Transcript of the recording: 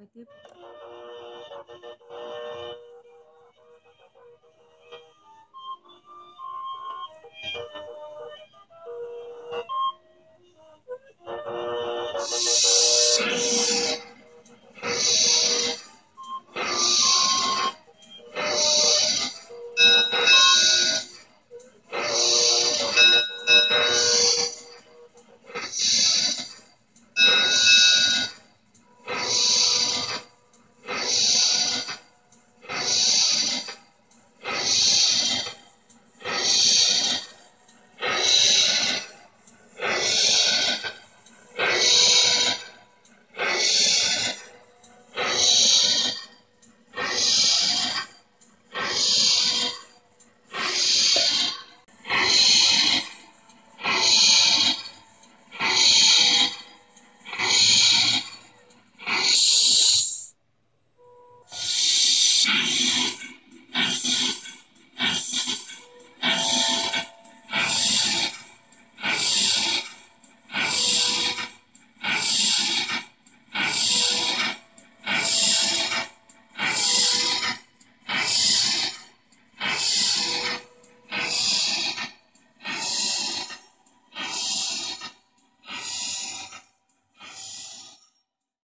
হইতে